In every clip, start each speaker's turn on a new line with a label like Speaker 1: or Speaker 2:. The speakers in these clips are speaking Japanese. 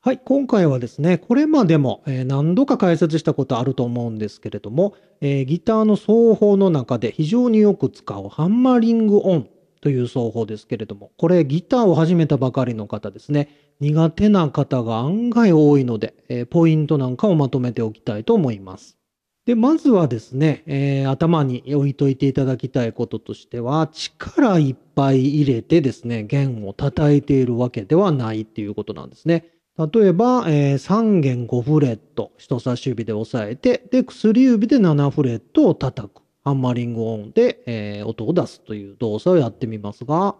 Speaker 1: はい、今回はですね、これまでも何度か解説したことあると思うんですけれども、えー、ギターの奏法の中で非常によく使うハンマリングオンという奏法ですけれども、これギターを始めたばかりの方ですね、苦手な方が案外多いので、えー、ポイントなんかをまとめておきたいと思います。で、まずはですね、えー、頭に置いといていただきたいこととしては、力いっぱい入れてですね、弦を叩いているわけではないっていうことなんですね。例えば、えー、3弦5フレット、人差し指で押さえて、で、薬指で7フレットを叩く。ハンマリングオンで、えー、音を出すという動作をやってみますが、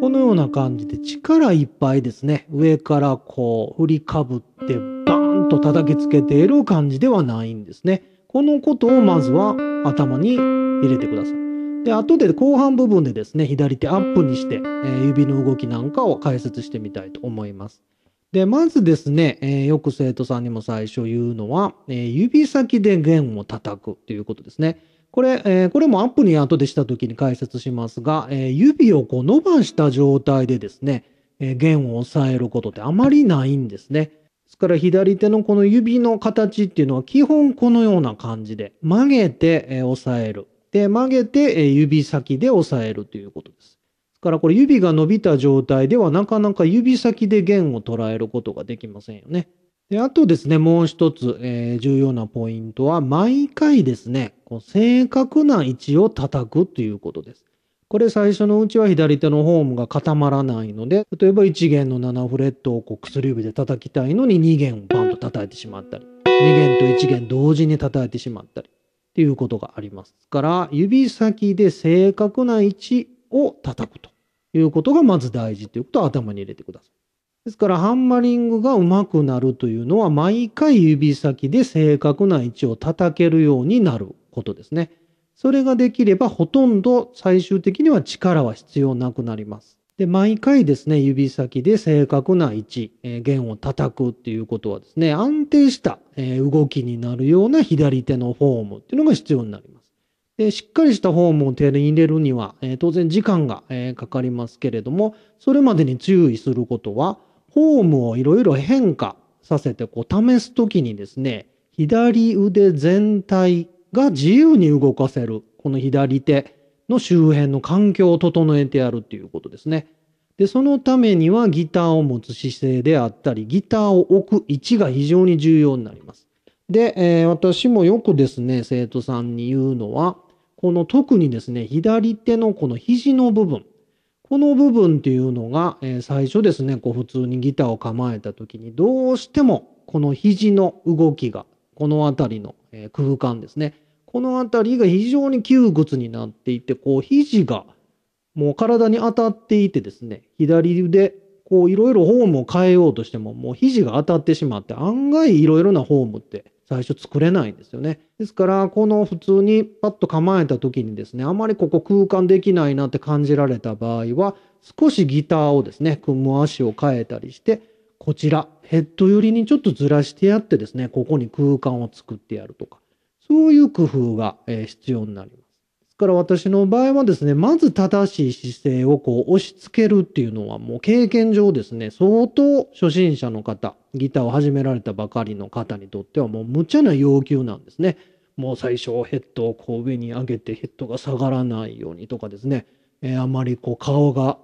Speaker 1: このような感じで力いっぱいですね、上からこう振りかぶってバーンと叩きつけている感じではないんですね。このことをまずは頭に入れてください。で、後で後半部分でですね、左手アップにして、えー、指の動きなんかを解説してみたいと思います。で、まずですね、えー、よく生徒さんにも最初言うのは、えー、指先で弦を叩くということですね。これ、えー、これもアップに後でした時に解説しますが、え指をこう伸ばした状態でですね、え弦を押さえることってあまりないんですね。ですから左手のこの指の形っていうのは基本このような感じで曲げて、え押さえる。で、曲げて指先で押さえるということです。ですからこれ指が伸びた状態ではなかなか指先で弦を捉えることができませんよね。で、あとですね、もう一つ、えー、重要なポイントは、毎回ですね、こう正確な位置を叩くということです。これ最初のうちは左手のホームが固まらないので、例えば1弦の7フレットをこう薬指で叩きたいのに2弦をパンと叩いてしまったり、2弦と1弦同時に叩いてしまったり、っていうことがあります。から、指先で正確な位置を叩くということがまず大事ということを頭に入れてください。ですから、ハンマリングが上手くなるというのは、毎回指先で正確な位置を叩けるようになることですね。それができれば、ほとんど最終的には力は必要なくなります。で、毎回ですね、指先で正確な位置、えー、弦を叩くっていうことはですね、安定した、えー、動きになるような左手のフォームっていうのが必要になります。で、しっかりしたフォームを手に入れるには、えー、当然時間が、え、かかりますけれども、それまでに注意することは、フォームをいろいろ変化させてこう試すときにですね、左腕全体が自由に動かせる、この左手の周辺の環境を整えてやるっていうことですね。で、そのためにはギターを持つ姿勢であったり、ギターを置く位置が非常に重要になります。で、えー、私もよくですね、生徒さんに言うのは、この特にですね、左手のこの肘の部分、この部分っていうのが、えー、最初ですね、こう普通にギターを構えた時に、どうしてもこの肘の動きが、この辺りの、えー、空間ですね、この辺りが非常に窮屈になっていて、こう肘がもう体に当たっていてですね、左腕、こういろいろフォームを変えようとしても、もう肘が当たってしまって、案外いろいろなフォームって最初作れないんですよね。ですから、この普通にパッと構えた時にですね、あまりここ空間できないなって感じられた場合は、少しギターをですね、組む足を変えたりして、こちら、ヘッド寄りにちょっとずらしてやってですね、ここに空間を作ってやるとか、そういう工夫が必要になります。から私の場合はですね、まず正しい姿勢をこう押し付けるっていうのはもう経験上ですね、相当初心者の方、ギターを始められたばかりの方にとってはもう無茶な要求なんですね。もう最初ヘッドをこう上に上げてヘッドが下がらないようにとかですね、えー、あまりこう顔が、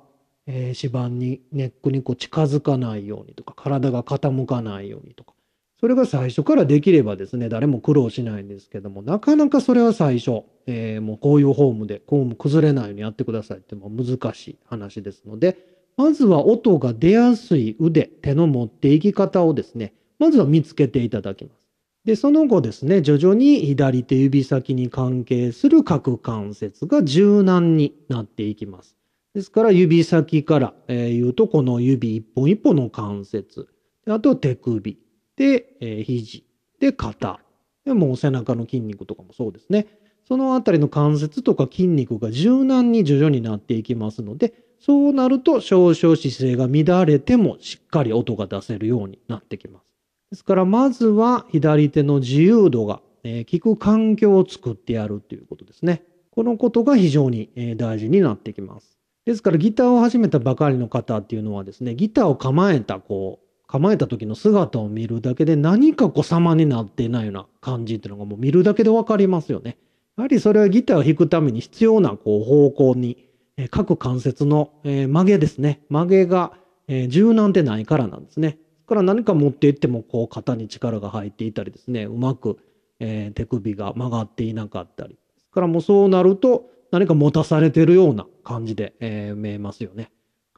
Speaker 1: えー、指板にネックにこう近づかないようにとか、体が傾かないようにとか、それが最初からできればですね、誰も苦労しないんですけども、なかなかそれは最初、えー、もうこういうフォームで、こうも崩れないようにやってくださいっても難しい話ですので、まずは音が出やすい腕、手の持っていき方をですね、まずは見つけていただきます。で、その後ですね、徐々に左手指先に関係する各関節が柔軟になっていきます。ですから指先から、え、言うとこの指一本一本の関節、あと手首、で、えー、肘、で、肩。で、もう背中の筋肉とかもそうですね。そのあたりの関節とか筋肉が柔軟に徐々になっていきますので、そうなると少々姿勢が乱れてもしっかり音が出せるようになってきます。ですから、まずは左手の自由度が、えー、効く環境を作ってやるということですね。このことが非常に、えー、大事になってきます。ですからギターを始めたばかりの方っていうのはですね、ギターを構えた、こう、構えた時の姿を見るだけで何かこう様になっていないような感じっていうのがもう見るだけでわかりますよね。やはりそれはギターを弾くために必要なこう方向に、えー、各関節の、えー、曲げですね。曲げが、えー、柔軟でないからなんですね。から何か持っていってもこう肩に力が入っていたりですね、うまく、えー、手首が曲がっていなかったり。ですからもうそうなると何か持たされてるような感じで、えー、見えますよね。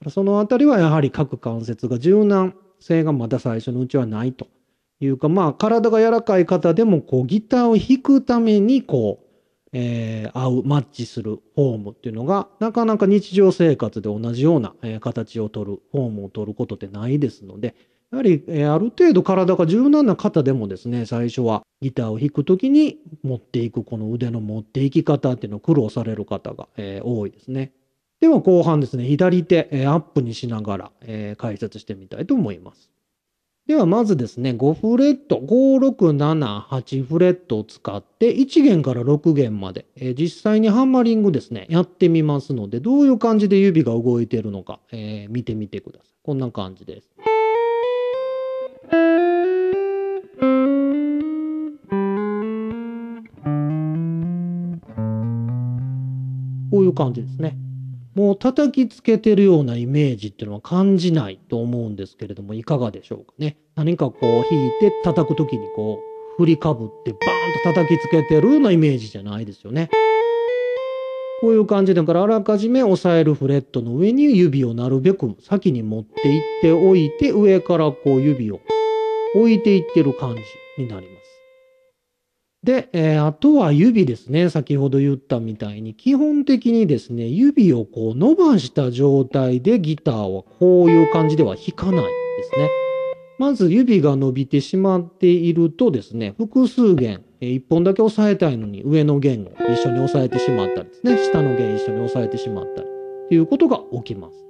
Speaker 1: そのあたりはやはり各関節が柔軟性がまだ最初のうちはないというか、まあ体が柔らかい方でもこうギターを弾くためにこう、えー、合う、マッチするフォームっていうのが、なかなか日常生活で同じような、え、形を取る、フォームを取ることってないですので、やはり、え、ある程度体が柔軟な方でもですね、最初はギターを弾くときに持っていくこの腕の持っていき方っていうのを苦労される方が、えー、多いですね。では後半ですね、左手、アップにしながら、解説してみたいと思います。ではまずですね、5フレット、5、6、7、8フレットを使って1弦から6弦まで、実際にハンマリングですね、やってみますので、どういう感じで指が動いているのか、見てみてください。こんな感じです。こういう感じですね。もう叩きつけてるようなイメージっていうのは感じないと思うんですけれども、いかがでしょうかね。何かこう弾いて叩くときにこう振りかぶってバーンと叩きつけてるようなイメージじゃないですよね。こういう感じだからあらかじめ押さえるフレットの上に指をなるべく先に持っていっておいて上からこう指を置いていってる感じになります。で、えー、あとは指ですね。先ほど言ったみたいに、基本的にですね、指をこう伸ばした状態でギターはこういう感じでは弾かないですね。まず指が伸びてしまっているとですね、複数弦、えー、1本だけ押さえたいのに上の弦を一緒に押さえてしまったりですね、下の弦一緒に押さえてしまったりということが起きます。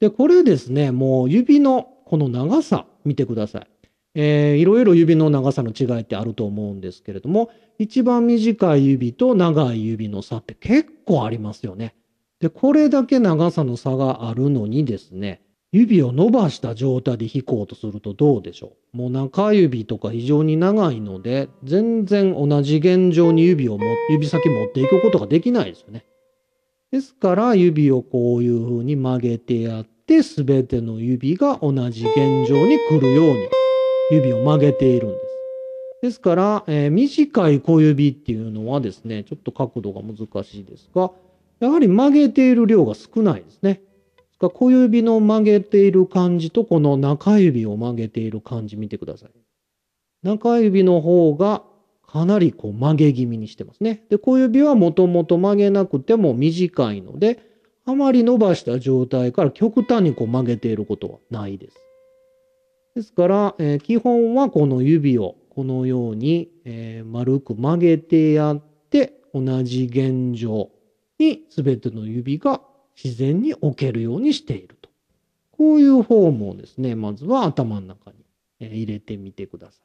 Speaker 1: で、これですね、もう指のこの長さ見てください。えー、いろいろ指の長さの違いってあると思うんですけれども、一番短い指と長い指の差って結構ありますよね。で、これだけ長さの差があるのにですね、指を伸ばした状態で弾こうとするとどうでしょうもう中指とか非常に長いので、全然同じ現状に指をも、指先持っていくことができないですよね。ですから指をこういう風に曲げてやって、すべての指が同じ現状に来るように指を曲げているんです。ですから、えー、短い小指っていうのはですね、ちょっと角度が難しいですが、やはり曲げている量が少ないですね。小指の曲げている感じとこの中指を曲げている感じ見てください。中指の方がかなりこう曲げ気味にしてますね。で、小指はもともと曲げなくても短いので、あまり伸ばした状態から極端にこう曲げていることはないです。ですから、えー、基本はこの指をこのように、えー、丸く曲げてやって同じ現状に全ての指が自然に置けるようにしていると。こういうフォームをですね、まずは頭の中に入れてみてください。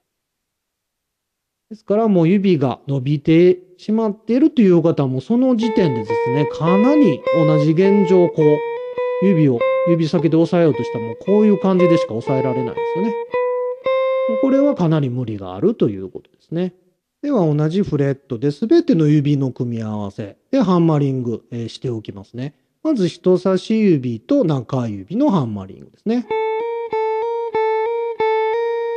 Speaker 1: ですからもう指が伸びてしまっているという方もその時点でですね、かなり同じ現状をこう指を指先で押さえようとしたらもうこういう感じでしか押さえられないですよね。これはかなり無理があるということですね。では同じフレットで全ての指の組み合わせでハンマリングしておきますね。まず人差し指と中指のハンマリングですね。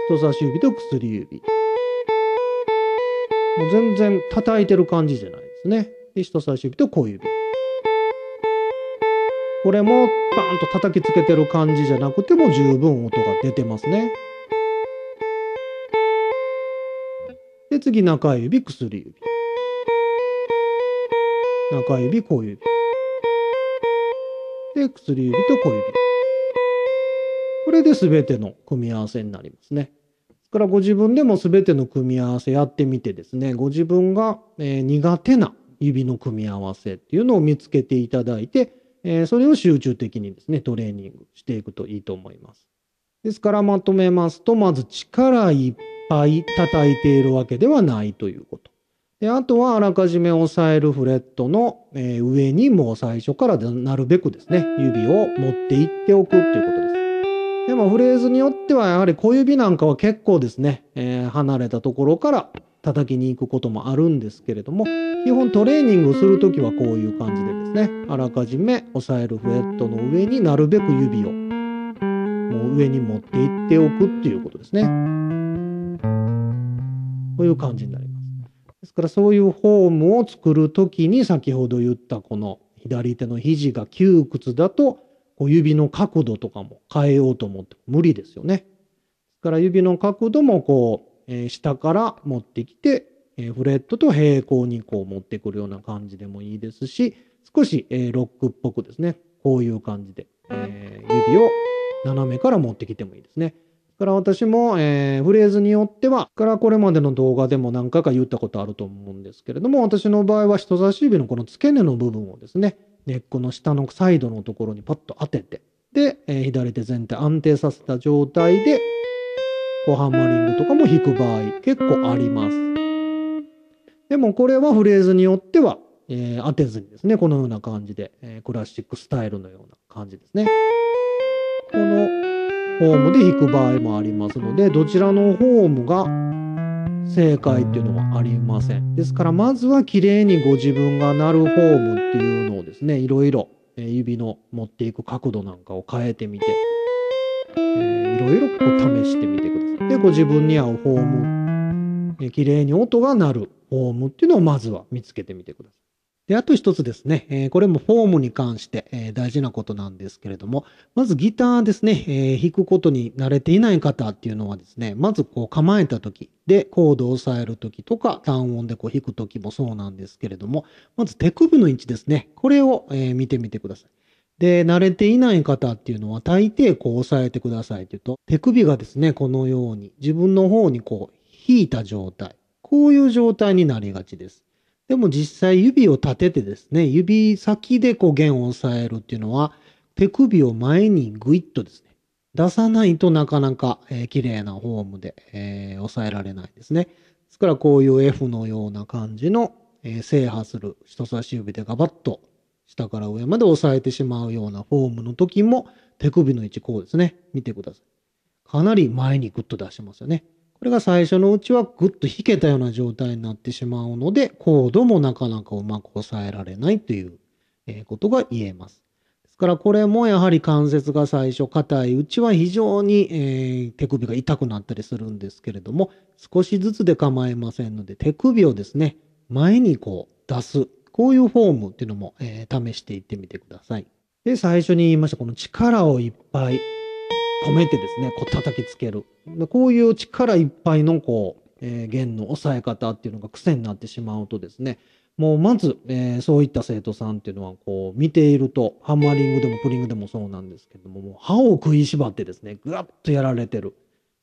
Speaker 1: 人差し指と薬指。もう全然叩いてる感じじゃないですね。で人差し指と小指。これもバーンと叩きつけてる感じじゃなくても十分音が出てますね。で、次、中指、薬指。中指、小指。で、薬指と小指。これで全ての組み合わせになりますね。ですからご自分でも全ての組み合わせやってみてですね、ご自分が、え苦手な指の組み合わせっていうのを見つけていただいて、えそれを集中的にですね、トレーニングしていくといいと思います。ですからまとめますと、まず力いっぱい叩いているわけではないということ。であとはあらかじめ押さえるフレットの、え上にもう最初からなるべくですね、指を持っていっておくっていうことです。でもフレーズによってはやはり小指なんかは結構ですね、えー、離れたところから叩きに行くこともあるんですけれども、基本トレーニングするときはこういう感じでですね、あらかじめ押さえるフレットの上になるべく指をもう上に持っていっておくっていうことですね。こういう感じになります。ですからそういうフォームを作るときに先ほど言ったこの左手の肘が窮屈だと小指の角度とかも変えようと思っても無理ですよね。ですから指の角度もこう、えー、下から持ってきて、え、フレットと平行にこう持ってくるような感じでもいいですし少し、え、ロックっぽくですねこういう感じで、え指を斜めから持ってきてもいいですね。から私も、えー、フレーズによっては、からこれまでの動画でも何回か言ったことあると思うんですけれども、私の場合は人差し指のこの付け根の部分をですね、ネックの下のサイドのところにパッと当てて、で、えー、左手全体安定させた状態で、こうハンマリングとかも弾く場合結構あります。でもこれはフレーズによっては、えー、当てずにですね、このような感じで、えー、クラシックスタイルのような感じですね。このフォームで弾く場合もありますので、どちらのフォームが正解っていうのはありません。ですから、まずは綺麗にご自分がなるフォームっていうのをですね、いろいろ指の持っていく角度なんかを変えてみて、えー、いろいろこう試してみてください。で、ご自分に合うフォーム、えー、綺麗に音が鳴るフォームっていうのをまずは見つけてみてください。で、あと一つですね、え、これもフォームに関して、え、大事なことなんですけれども、まずギターですね、えー、弾くことに慣れていない方っていうのはですね、まずこう構えた時でコードを押さえる時とか単音でこう弾く時もそうなんですけれども、まず手首の位置ですね、これを、え見てみてください。で、慣れていない方っていうのは大抵こう押さえてくださいというと、手首がですね、このように自分の方にこう引いた状態、こういう状態になりがちです。でも実際指を立ててですね、指先でこう弦を押さえるっていうのは、手首を前にグイッとですね、出さないとなかなか、えー、綺麗なフォームで、えー、押さえられないですね。ですからこういう F のような感じの、えー、制覇する人差し指でガバッと下から上まで押さえてしまうようなフォームの時も手首の位置こうですね。見てください。かなり前にグッと出しますよね。これが最初のうちはぐっと弾けたような状態になってしまうので、コードもなかなかうまく抑えられないということが言えます。ですからこれもやはり関節が最初硬いうちは非常に、えー、手首が痛くなったりするんですけれども、少しずつで構いませんので、手首をですね、前にこう出す。こういうフォームっていうのも、えー、試していってみてください。で、最初に言いましたこの力をいっぱい止めてですね、こう叩きつける。こういう力いっぱいのこう、えー、弦の押さえ方っていうのが癖になってしまうとですね、もうまず、えー、そういった生徒さんっていうのはこう見ていると、ハンマリングでもプリングでもそうなんですけども、もう歯を食いしばってですね、ぐわっとやられてる、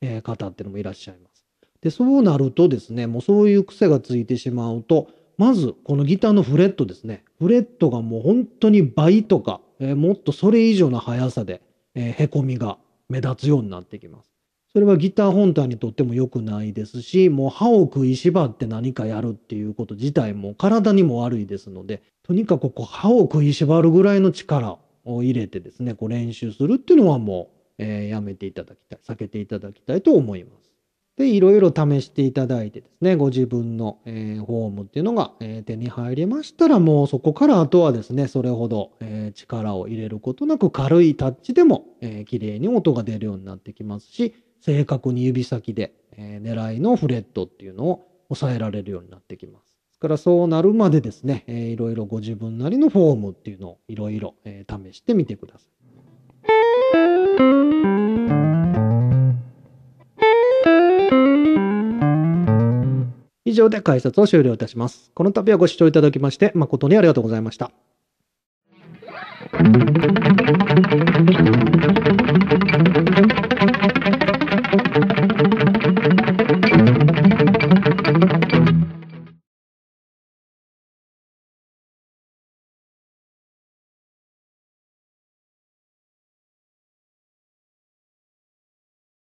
Speaker 1: えー、方っていうのもいらっしゃいます。で、そうなるとですね、もうそういう癖がついてしまうと、まずこのギターのフレットですね、フレットがもう本当に倍とか、えー、もっとそれ以上の速さで、えー、へこみが目立つようになってきます。それはギター本体にとっても良くないですし、もう歯を食いしばって何かやるっていうこと自体も体にも悪いですので、とにかくこう歯を食いしばるぐらいの力を入れてですね、こう練習するっていうのはもう、えー、やめていただきたい、避けていただきたいと思います。で、いろいろ試していただいてですね、ご自分の、えー、フォームっていうのが、えー、手に入りましたら、もうそこからあとはですね、それほど、えー、力を入れることなく軽いタッチでも、えー、綺麗に音が出るようになってきますし、正確に指先で、え、狙いのフレットっていうのを抑えられるようになってきます。ですからそうなるまでですね、えー、いろいろご自分なりのフォームっていうのをいろいろ、え、試してみてください。上で解説を終了いたします。この度はご視聴いただきまして誠にありがとうございました。